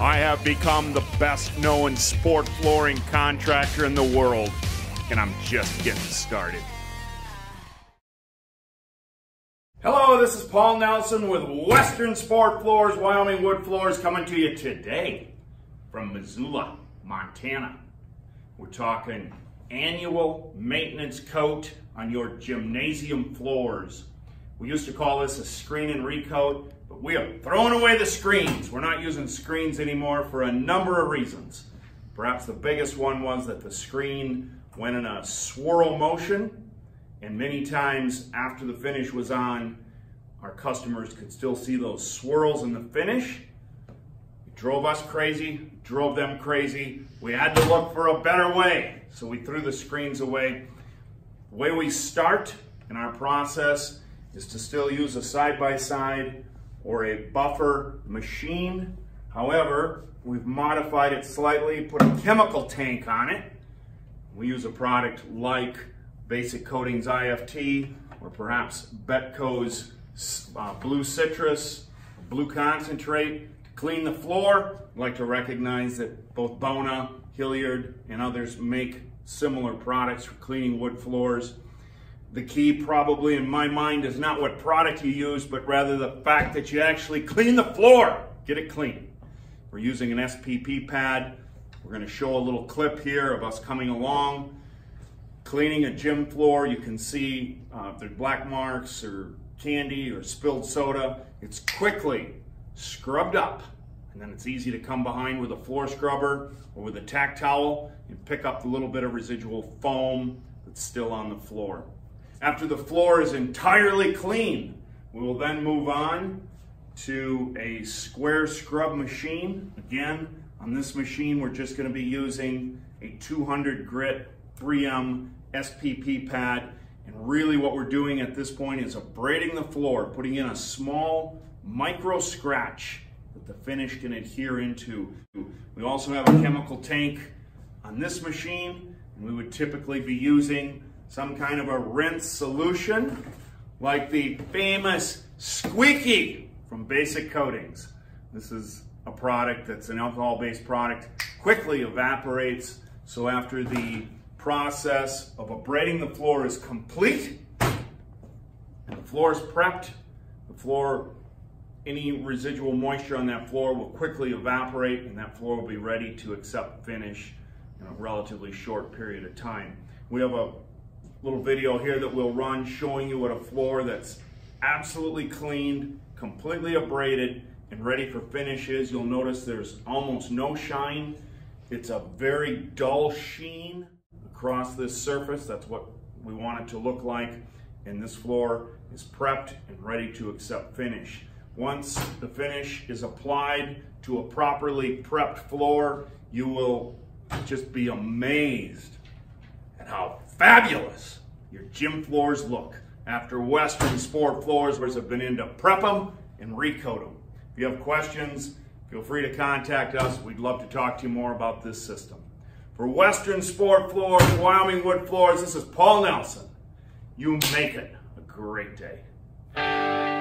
I have become the best known sport flooring contractor in the world, and I'm just getting started. Hello, this is Paul Nelson with Western Sport Floors, Wyoming Wood Floors, coming to you today from Missoula, Montana. We're talking annual maintenance coat on your gymnasium floors. We used to call this a screen and recoat, but we are throwing away the screens. We're not using screens anymore for a number of reasons. Perhaps the biggest one was that the screen went in a swirl motion, and many times after the finish was on, our customers could still see those swirls in the finish. It drove us crazy, drove them crazy. We had to look for a better way, so we threw the screens away. The way we start in our process is to still use a side-by-side -side or a buffer machine. However, we've modified it slightly, put a chemical tank on it. We use a product like Basic Coatings IFT or perhaps Betco's uh, Blue Citrus, Blue Concentrate. To clean the floor, I'd like to recognize that both Bona, Hillyard, and others make similar products for cleaning wood floors. The key probably in my mind is not what product you use, but rather the fact that you actually clean the floor. Get it clean. We're using an SPP pad. We're gonna show a little clip here of us coming along, cleaning a gym floor. You can see uh, if there's black marks or candy or spilled soda. It's quickly scrubbed up and then it's easy to come behind with a floor scrubber or with a tack towel and pick up the little bit of residual foam that's still on the floor. After the floor is entirely clean, we will then move on to a square scrub machine. Again, on this machine, we're just gonna be using a 200 grit 3M SPP pad. And really what we're doing at this point is abrading the floor, putting in a small micro scratch that the finish can adhere into. We also have a chemical tank on this machine, and we would typically be using some kind of a rinse solution like the famous Squeaky from Basic Coatings. This is a product that's an alcohol-based product, quickly evaporates, so after the process of abrading the floor is complete, and the floor is prepped, the floor, any residual moisture on that floor will quickly evaporate and that floor will be ready to accept finish in a relatively short period of time. We have a little video here that we'll run showing you what a floor that's absolutely cleaned, completely abraded, and ready for finishes. You'll notice there's almost no shine. It's a very dull sheen across this surface. That's what we want it to look like. And this floor is prepped and ready to accept finish. Once the finish is applied to a properly prepped floor, you will just be amazed at how fabulous your gym floors look after Western Sport Floors have been in to prep them and recoat them. If you have questions, feel free to contact us. We'd love to talk to you more about this system. For Western Sport Floors, Wyoming Wood Floors, this is Paul Nelson. You make it a great day.